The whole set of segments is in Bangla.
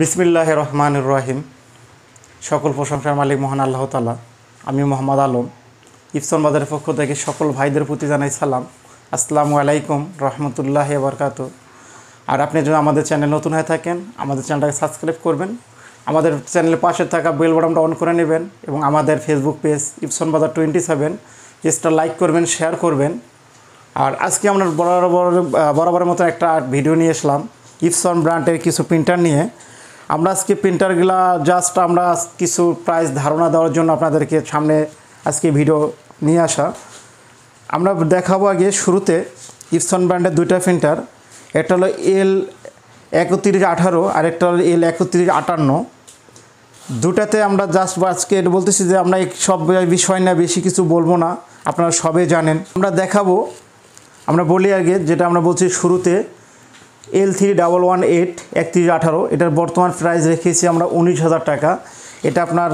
বিসমিল্লাহ রহমান রহিম সকল প্রশংসার মালিক মহান আল্লাহ তালা আমি মোহাম্মদ আলম। ইফসন বাজারের পক্ষ থেকে সকল ভাইদের প্রতি জানাই সালাম। আসসালামু আলাইকুম রহমতুল্লাহ বরকাত আর আপনি যদি আমাদের চ্যানেল নতুন হয়ে থাকেন, আমাদের চ্যানেলটাকে সাবস্ক্রাইব করবেন। আমাদের চ্যানেলের পাশে থাকা বেল বাটনটা অন করে নেবেন এবং আমাদের Facebook page Epson Bazar twenty seven পেজটা লাইক করবেন শেয়ার করবেন। আর আজকে আমরা বরাবর, বরাবরের মতো একটা ভিডিও নিয়ে আসলাম ইপসন ব্র্যান্ডের কিছু প্রিন্টার নিয়ে। আমরা আজকে প্রিন্টারগুলা জাস্ট আমরা কিছু প্রাইস ধারণা দেওয়ার জন্য আপনাদেরকে সামনে আজকে ভিডিও নিয়ে আসা। আমরা দেখাবো আগে শুরুতে ইপসন ব্র্যান্ডের দুইটা প্রিন্টার একটা হলো এল একত্রিশ আঠারো আর একটা হলো এল একত্রিশ আটান্ন। দুটাতে আমরা জাস্ট আজকে বলতেছি যে আমরা সব বিষয় না বেশি কিছু বলব না, আপনারা সবে জানেন। আমরা দেখাবো, আমরা বলি আগে যেটা আমরা বলছি শুরুতে L three double one eight একত্রিশ আঠারো, এটার বর্তমান প্রাইস রেখেছি আমরা উনিশ হাজার টাকা। এটা আপনার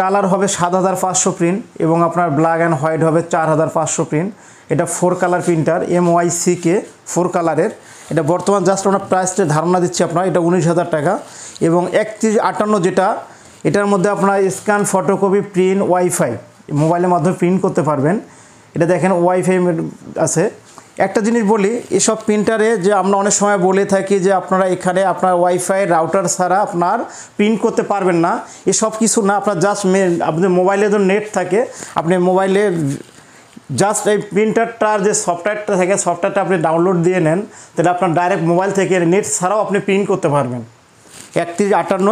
কালার হবে সাত হাজার পাঁচশো প্রিন্ট এবং আপনার ব্ল্যাক অ্যান্ড হোয়াইট হবে চার হাজার পাঁচশো প্রিন্ট এটা four colour printer M Y C K four কালারের এটা বর্তমান জাস্ট আমরা প্রাইসটা ধারণা দিচ্ছি আপনার, এটা উনিশ হাজার টাকা। এবং একত্রিশ আটান্ন যেটা, এটার মধ্যে আপনার স্ক্যান ফটোকপি প্রিন্ট ওয়াইফাই মোবাইলের মাধ্যমে প্রিন্ট করতে পারবেন। এটা দেখেন ওয়াইফাই আছে। একটা জিনিস বলি, এসব প্রিন্টারে যে আমরা অনেক সময় বলে থাকি যে আপনারা এখানে আপনার ওয়াইফাই রাউটার ছাড়া আপনার প্রিন্ট করতে পারবেন না। এসব কিছু না, আপনার জাস্ট আপনাদের মোবাইলে তো নেট থাকে, আপনি মোবাইলে জাস্ট এই প্রিন্টারটার যে সফটওয়্যারটা থাকে সফটওয়্যারটা আপনি ডাউনলোড দিয়ে নেন, তাহলে আপনার ডাইরেক্ট মোবাইল থেকে নেট ছাড়াও আপনি প্রিন্ট করতে পারবেন। একত্রিশ আটান্ন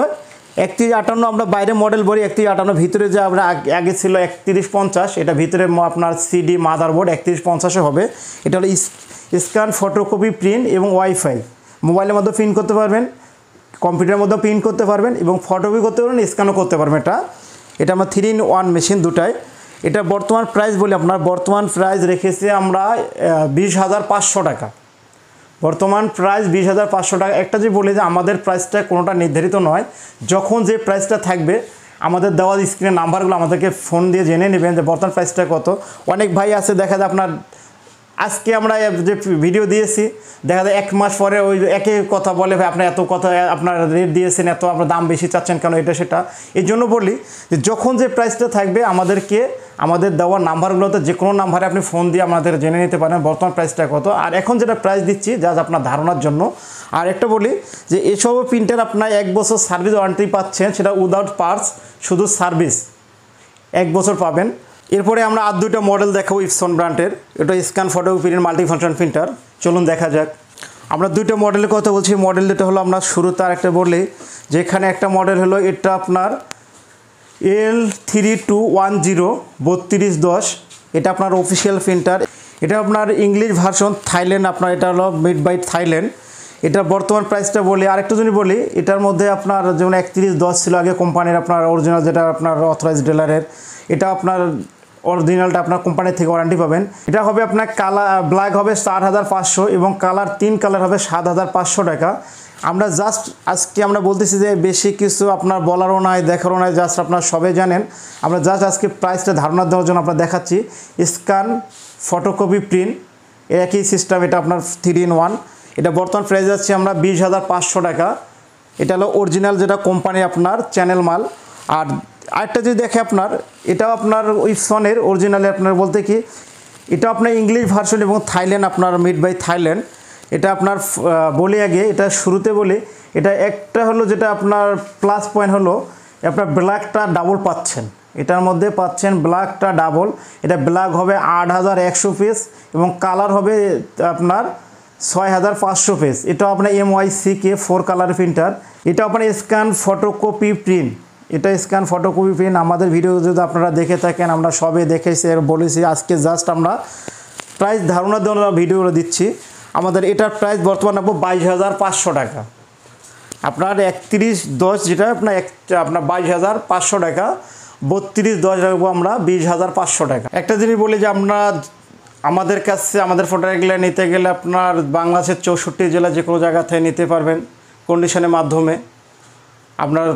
একত্রিশ আটান্ন আমরা বাইরে মডেল বলি একত্রিশ আটান্ন ভিতরে যে আমরা আগে ছিল একত্রিশ পঞ্চাশ, এটা ভিতরে আপনার সিডি মাদারবোর্ড একত্রিশ পঞ্চাশে হবে। এটা হলো স্ক্যান ফটোকপি প্রিন্ট এবং ওয়াইফাই মোবাইলের মধ্যে প্রিন্ট করতে পারবেন কম্পিউটারের মধ্যে প্রিন্ট করতে পারবেন এবং ফটোকপি করতে পারবেন স্ক্যানও করতে পারবেন এটা। এটা আমার থ্রি ইন ওয়ান মেশিন দুটাই। এটা বর্তমান প্রাইস বলি, আপনার বর্তমান প্রাইস রেখেছি আমরা বিশ হাজার পাঁচশো টাকা। বর্তমান প্রাইস বিশ হাজার পাঁচশো টাকা। একটা যে বলি যে আমাদের প্রাইসটা কোনোটা নির্ধারিত নয়, যখন যে প্রাইসটা থাকবে, আমাদের দেওয়া স্ক্রিনের নাম্বারগুলো আমাদেরকে ফোন দিয়ে জেনে নেবেন যে বর্তমান প্রাইসটা কত। অনেক ভাই আছে, দেখা যায় আপনার আজকে আমরা যে ভিডিও দিয়েছি, দেখা যায় এক মাস পরে ওই একই কথা বলে, ভাই আপনার এত কথা, আপনার রেট দিয়েছেন, এত আপনার দাম বেশি চাচ্ছেন কেন, এটা, সেটা? এই জন্য বলি যে, যখন যে প্রাইসটা থাকবে, আমাদেরকে, আমাদের দেওয়া নাম্বারগুলোতে যে কোনো নাম্বারে আপনি ফোন দিয়ে আমাদের জেনে নিতে পারেন, বর্তমান প্রাইসটা কত। আর এখন যেটা প্রাইস দিচ্ছি, যা আপনার ধারণার জন্য। আর একটা বলি যে, এসব প্রিন্টার আপনার এক বছর সার্ভিস ওয়ারেন্টি পাচ্ছেন, সেটা উইদাউট পার্টস শুধু সার্ভিস এক বছর পাবেন। এরপরে আমরা আর দুইটা মডেল দেখাবো ইপসন ব্র্যান্ডের এটা scan photo print multifunction printer চলুন দেখা যাক। আমরা দুইটা মডেলের কথা বলছি। মডেল যেটা হলো আমরা শুরুতে আর একটা বললে যেখানে একটা মডেল হলো, এটা আপনার L three two one zero বত্রিশ দশ। এটা আপনার অফিসিয়াল প্রিন্টার এটা আপনার ইংলিশ ভার্সন থাইল্যান্ড আপনার, এটা হলো মিড বাইট থাইল্যান্ড এটার বর্তমান প্রাইসটা বলি। আরেকটু যদি বলি, এটার মধ্যে আপনার যেমন একত্রিশ দশ ছিল আগে কোম্পানির আপনার অরিজিনাল যেটা আপনার অথরাইজ ডিলারের এটা আপনার অরিজিনালটা আপনার কোম্পানি থেকে ওয়ারেন্টি পাবেন। এটা হবে আপনার কালার ব্ল্যাক হবে চার হাজার পাঁচশো এবং কালার তিন কালার হবে সাত হাজার পাঁচশো টাকা। আমরা জাস্ট আজকে আমরা বলতেছি যে বেশি কিছু আপনার বলারও নাই, দেখারও নাই জাস্ট আপনার সবে জানেন। আমরা জাস্ট আজকে প্রাইসটা ধারণা দেওয়ার জন্য আপনার দেখাচ্ছি। স্ক্যান ফটোকপি প্রিন্ট একই সিস্টেম এটা আপনার থ্রি ইন ওয়ান এটা বর্তমান প্রাইস যাচ্ছে আমরা বিশ হাজার পাঁচশো টাকা। এটা হলো অরিজিনাল যেটা কোম্পানি আপনার চ্যানেল মাল। আর আরেকটা যদি দেখে আপনার, এটাও আপনার ওই সনের অরিজিনালে আপনার বলতে কি এটা আপনার ইংলিশ ভার্সন এবং থাইল্যান্ড আপনার মিড বাই থাইল্যান্ড। এটা আপনার বলি আগে, এটা শুরুতে বলি, এটা একটা হলো যেটা আপনার প্লাস পয়েন্ট হলো আপনার ব্ল্যাকটা ডাবল পাচ্ছেন। এটার মধ্যে পাচ্ছেন ব্ল্যাকটা ডাবল এটা ব্ল্যাক হবে আট হাজার একশো পিস এবং কালার হবে আপনার ছয় হাজার পাঁচশো পেজ এটাও আপনার M Y C K four colour printer এটা আপনার স্ক্যান ফটোকপি প্রিন্ট এটা স্ক্যান ফটোকপি প্রিন্ট আমাদের ভিডিও যদি আপনারা দেখে থাকেন, আমরা সবে দেখেছি বলেছি, আজকে জাস্ট আমরা প্রাইস ধারণা দেওয়ার ভিডিওগুলো দিচ্ছি। আমাদের এটার প্রাইস বর্তমান রাখব বাইশ হাজার পাঁচশো টাকা। আপনার একত্রিশ দশ যেটা আপনার এক, আপনার বাইশ হাজার পাঁচশো টাকা, বত্রিশ দশ রাখব আমরা বিশ হাজার পাঁচশো টাকা। একটা জিনিস বলি যে আমরা আমাদের কাছে, আমাদের ফটোগুলো নিতে গেলে আপনার বাংলাদেশের চৌষট্টি জেলা যে কোনো জায়গা থেকে নিতে পারবেন কন্ডিশনের মাধ্যমে। আপনার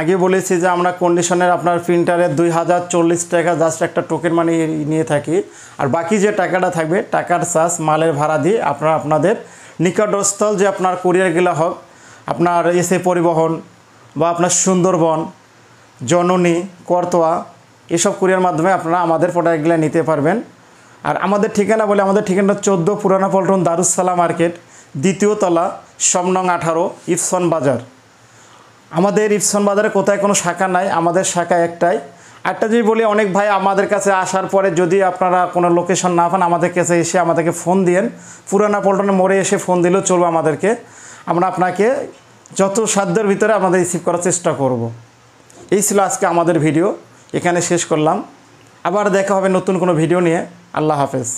আগে বলেছি যে আমরা কন্ডিশনের আপনার প্রিন্টারে দুই হাজার চল্লিশ টাকা জাস্ট একটা টোকেন মানি নিয়ে থাকি। আর বাকি যে টাকাটা থাকবে, টাকার চার্জ মালের ভাড়া দিয়ে আপনারা আপনাদের নিকটস্থল যে আপনার কুরিয়ারগুলো হোক, আপনার এসে পরিবহন বা আপনার সুন্দরবন, জননী, করতোয়া, এসব কুরিয়ার মাধ্যমে আপনারা আমাদের প্রোডাক্টগুলো নিতে পারবেন। আর আমাদের ঠিকানা বলে আমাদের ঠিকানা চোদ্দ পুরানা পল্টন দারুসালাম মার্কেট, দ্বিতীয় তলা, সমনং আঠারো, ইফসন বাজার। আমাদের ইফসন বাজারে কোথায় কোনো শাখা নাই, আমাদের শাখা একটাই। একটা যদি বলি, অনেক ভাই আমাদের কাছে আসার পরে যদি আপনারা কোনো লোকেশন না পান, আমাদের কাছে এসে আমাদেরকে ফোন দিয়েন। পুরানা পল্টনের মোড়ে এসে ফোন দিলেও চলবে আমাদেরকে। আমরা আপনাকে যত সাধ্যের ভিতরে আমাদের রিসিভ করার চেষ্টা করব। এই ছিল আজকে আমাদের ভিডিও এখানে শেষ করলাম। আবার দেখা হবে নতুন কোনো ভিডিও নিয়ে। আল্লাহ হাফেজ।